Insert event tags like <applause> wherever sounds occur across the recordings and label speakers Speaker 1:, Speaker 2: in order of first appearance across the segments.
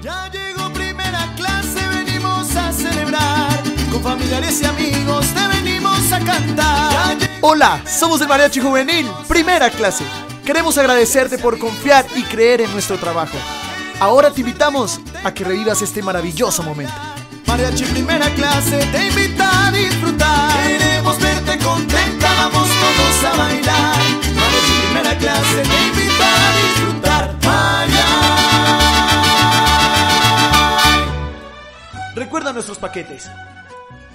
Speaker 1: Ya llegó primera clase, venimos a celebrar. Con familiares y amigos te venimos a cantar.
Speaker 2: Hola, somos el Mariachi Juvenil, primera clase. Queremos agradecerte por confiar y creer en nuestro trabajo. Ahora te invitamos a que revivas este maravilloso momento.
Speaker 1: Mariachi primera clase te invita a disfrutar. Queremos verte contenta, vamos todos a bailar. Mariachi primera clase te invita a disfrutar.
Speaker 2: Recuerda nuestros paquetes.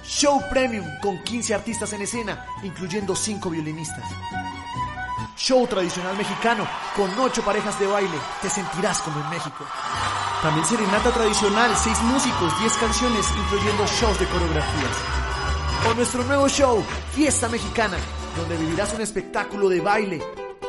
Speaker 2: Show Premium con 15 artistas en escena, incluyendo 5 violinistas. Show tradicional mexicano con 8 parejas de baile. Te sentirás como en México. También serenata tradicional, 6 músicos, 10 canciones, incluyendo shows de coreografías. O nuestro nuevo show, Fiesta Mexicana, donde vivirás un espectáculo de baile,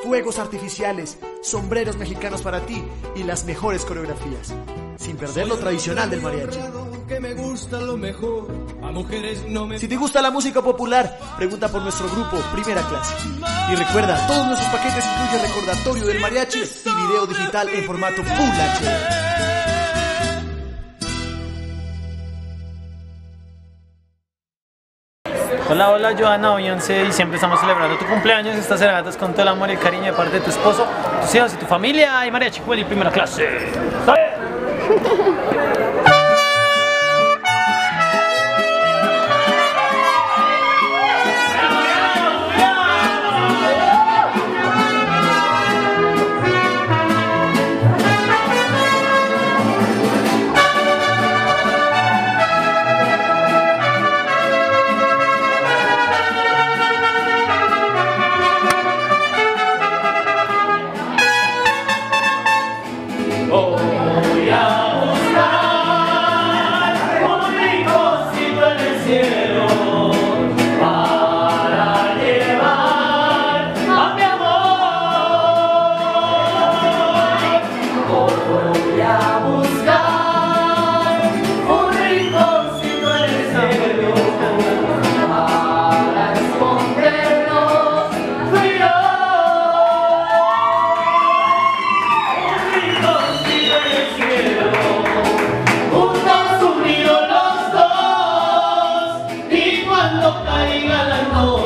Speaker 2: fuegos artificiales, sombreros mexicanos para ti y las mejores coreografías. Sin perder lo tradicional del mariachi.
Speaker 3: Que me gusta lo mejor. A mujeres no me
Speaker 2: Si te gusta la música popular, pregunta por nuestro grupo Primera Clase. Y recuerda, todos nuestros paquetes incluyen recordatorio del mariachi y video digital en formato Full HD.
Speaker 4: Hola, hola Joana, hoy 11 de diciembre estamos celebrando tu cumpleaños. Estas serenatas con todo el amor y el cariño de parte de tu esposo, tus hijos y tu familia. Y María Chicueli, primera clase. <laughs> 一个人走。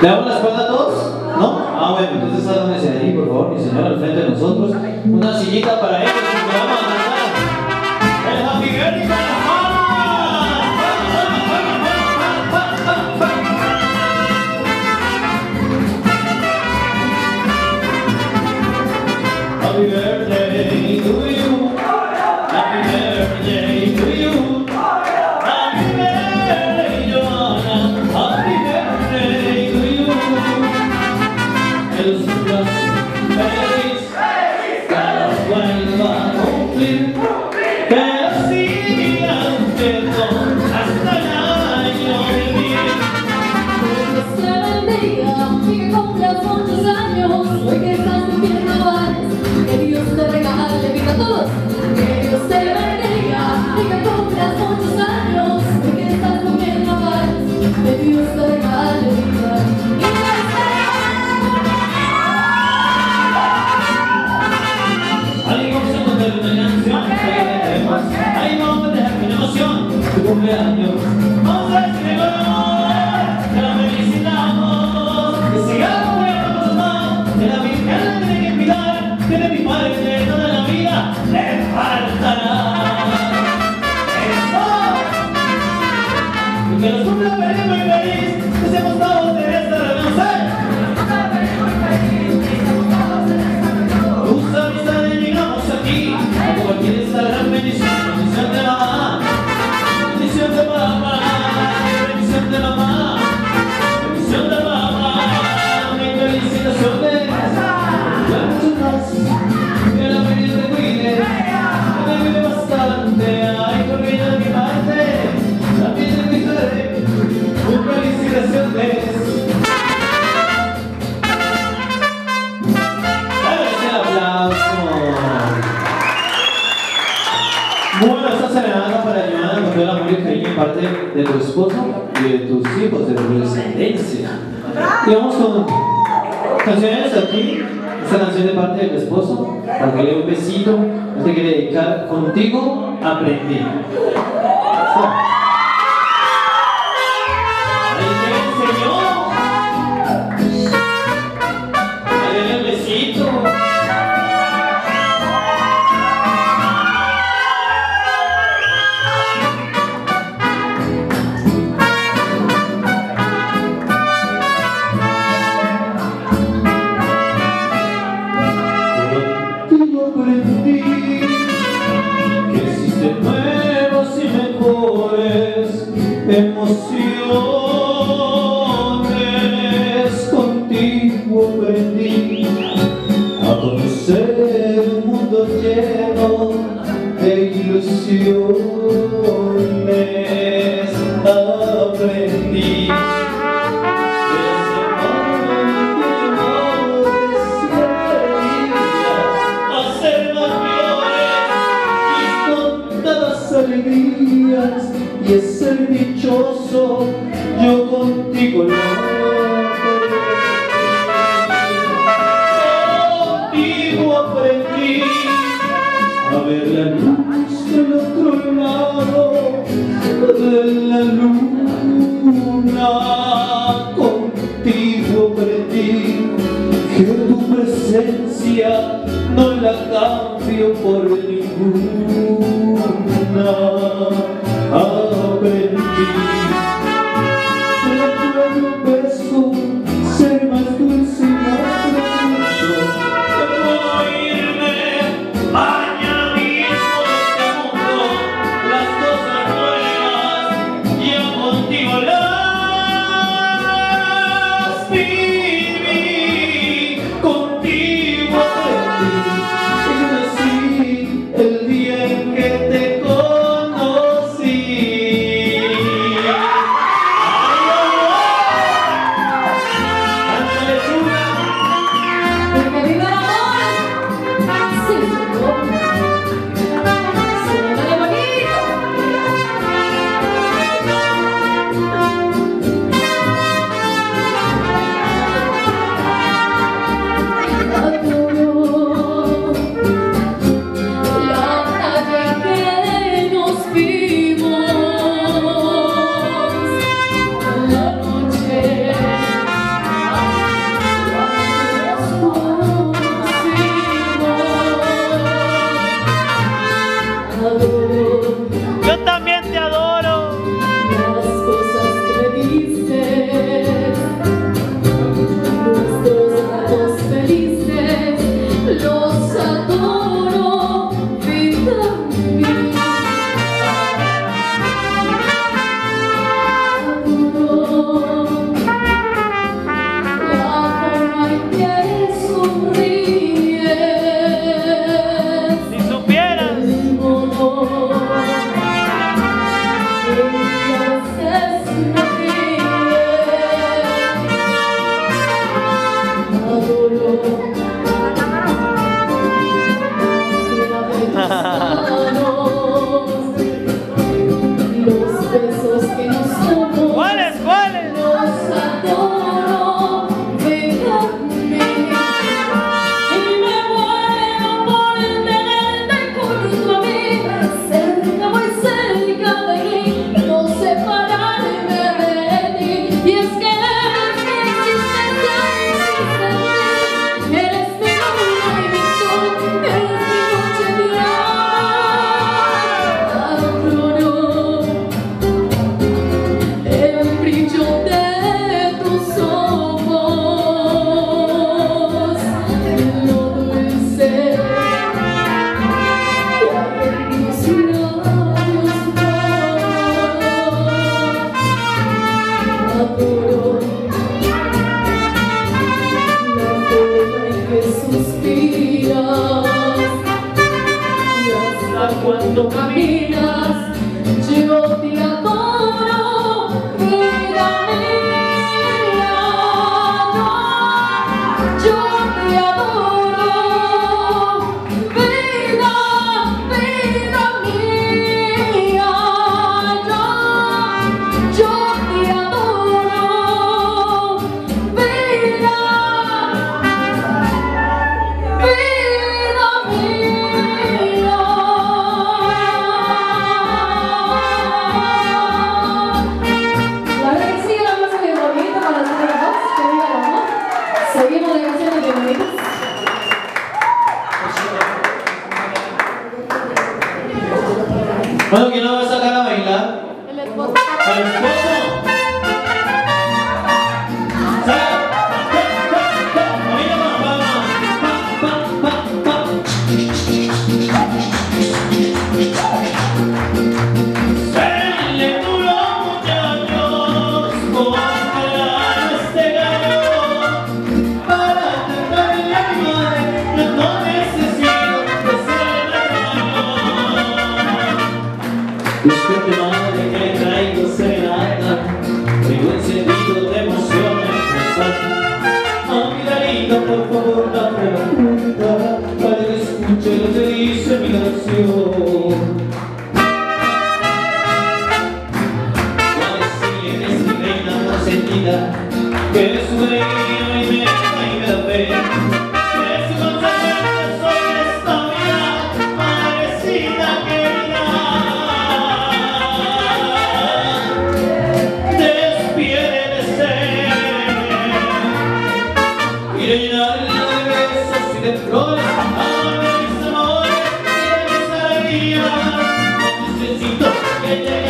Speaker 4: ¿Le damos la espalda a todos? ¿No? Ah, bueno, entonces háganse ahí, por favor, mi señor, al frente de nosotros. Una sillita para ellos,
Speaker 3: emoción tu cumpleaños. Vamos
Speaker 4: parte de tu esposo y de tus hijos, de tu descendencia. Y vamos con canciones aquí. Esta canción de parte del esposo, para que le un besito, él te quiere dedicar contigo, aprendí. emocionado. La luna contigo aprendí que tu presencia no la cambio por ninguna.
Speaker 5: yeah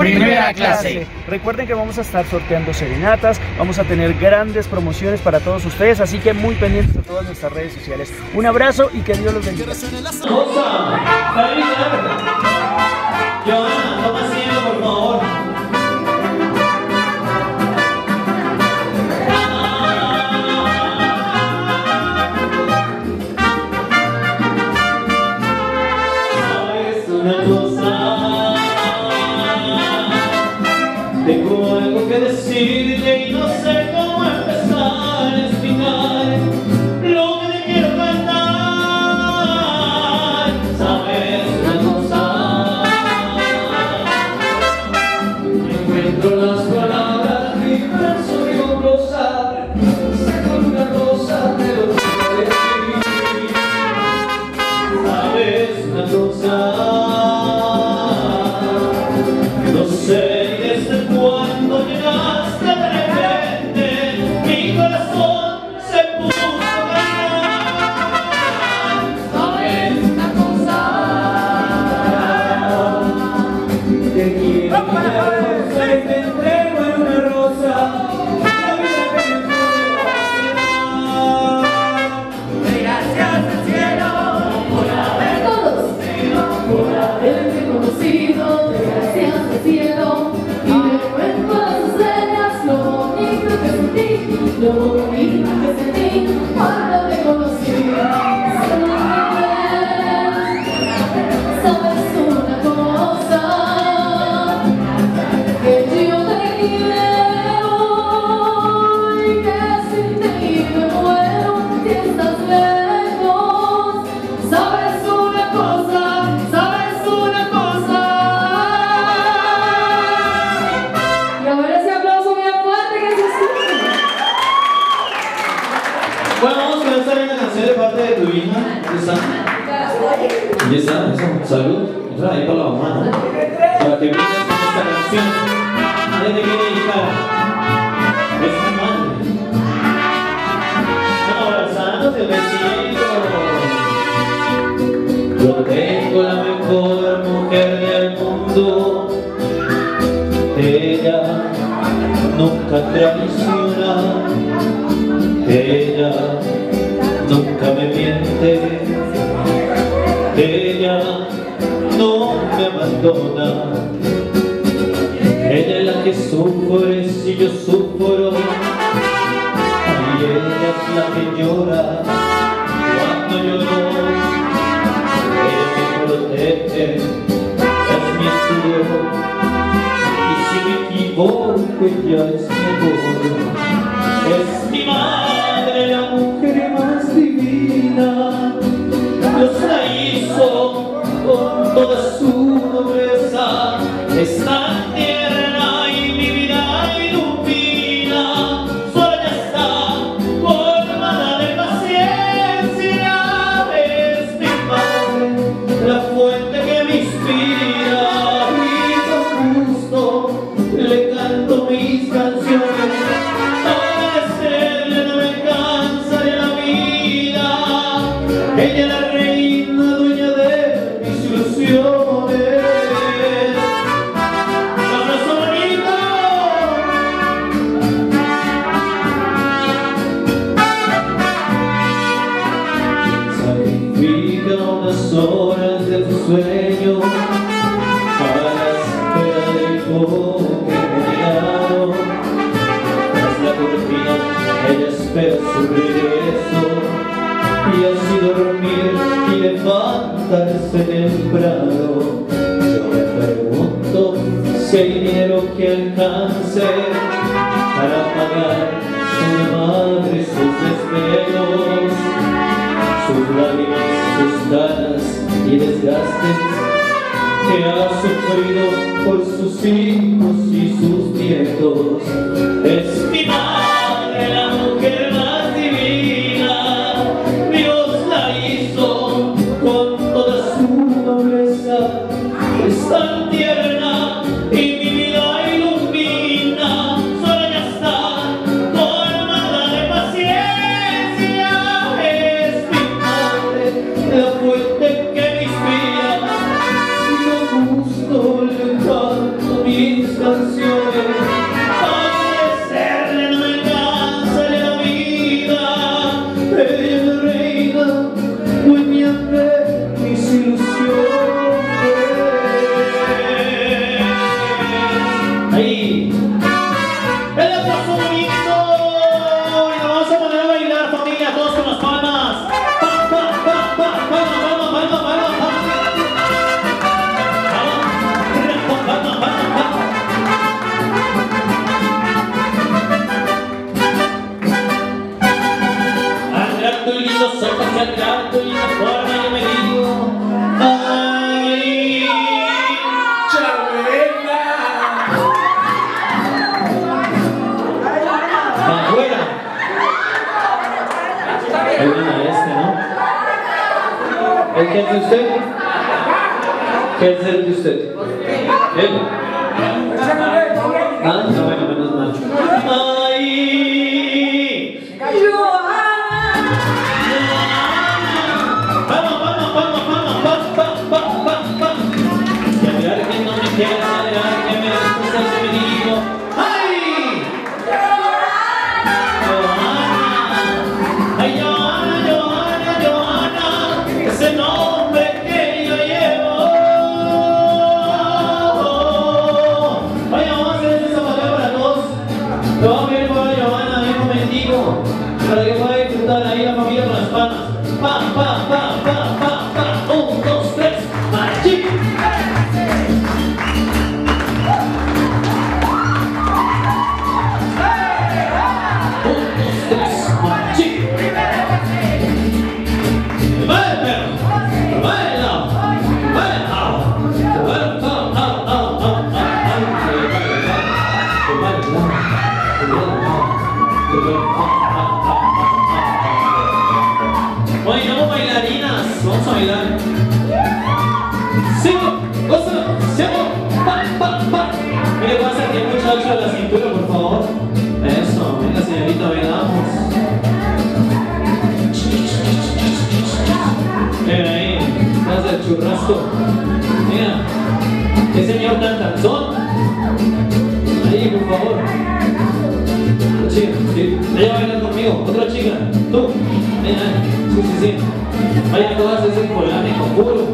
Speaker 6: primera clase.
Speaker 5: Recuerden que vamos a estar sorteando serenatas, vamos a tener grandes promociones para todos ustedes, así que muy pendientes a todas nuestras redes sociales. Un abrazo y que Dios los bendiga.
Speaker 4: Luiz, mujer del mundo ella nunca traiciona ella nunca me miente ella no me abandona. Ella es la que sufre si yo sufro y ella es la que llora. porque ya es mejor. Es mi madre la mujer más divina, Dios la hizo con todas si dinero que alcance para pagar su madre sus desvelos, sus lágrimas, sus ganas y desgastes que ha sufrido por sus hijos y sus nietos. Es mi madre Kendinize lütfen. Evet. Cristo. Mira, qué señor tan danzón. Ahí, por favor. Otra Chica, sí. Vaya a bailar conmigo. Otra chica, tú. Mira, sí, sí, sí. Vaya todas esas polanes con puro.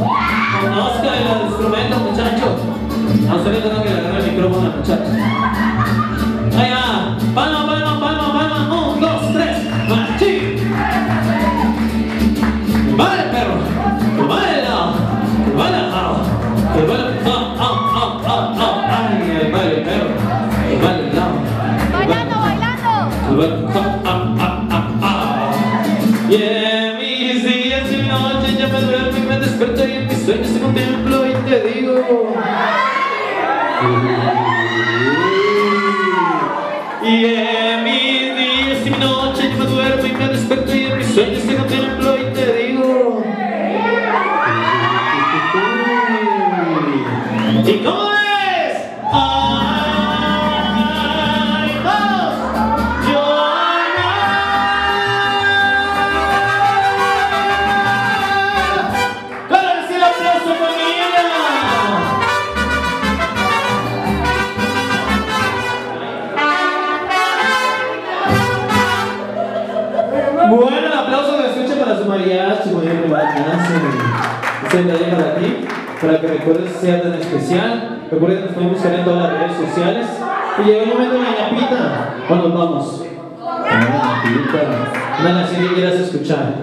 Speaker 4: Oscar el instrumento, muchachos. A se le recuerden ser tan especial, recuerden que nos podemos buscar en todas las redes sociales. Y llega el momento de la ñapita, o nos vamos. Una canción que quieras escuchar.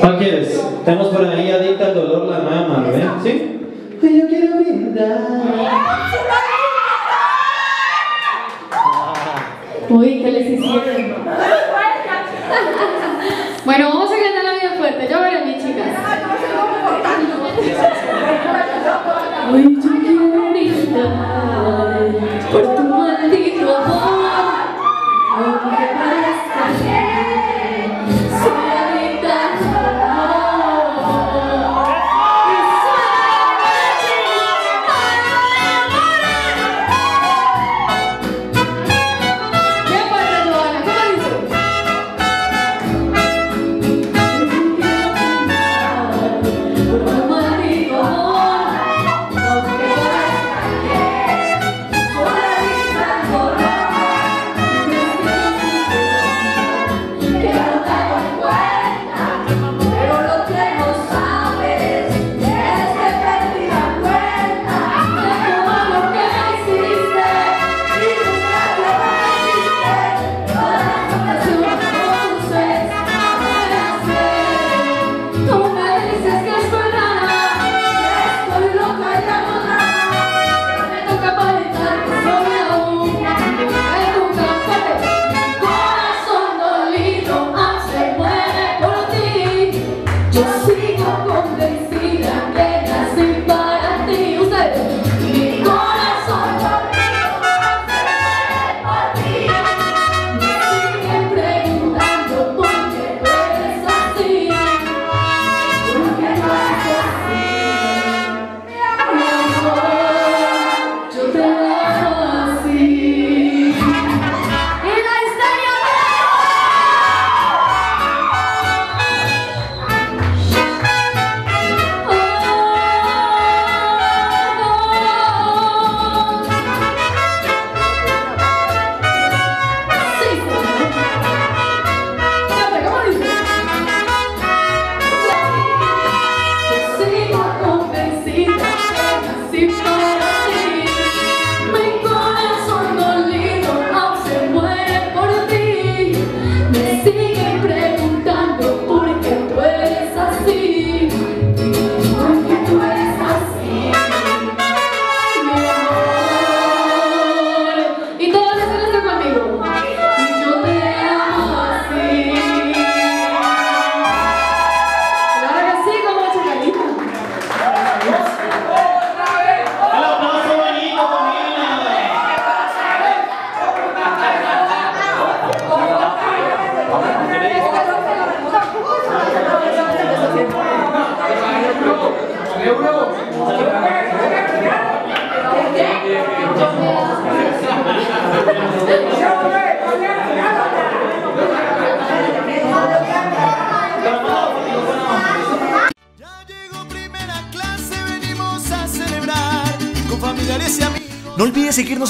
Speaker 4: ¿Cuál quieres? Tenemos por ahí adicta al dolor la mamá, ¿eh? ¿Sí? Pues yo quiero brindar.
Speaker 5: Uy, ¿qué les hicieron?
Speaker 2: Ellie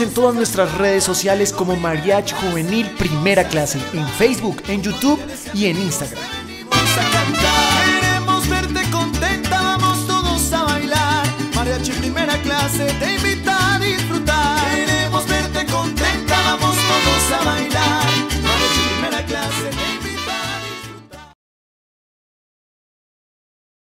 Speaker 2: en todas nuestras redes sociales como Mariachi Juvenil Primera Clase, en Facebook, en YouTube y en Instagram.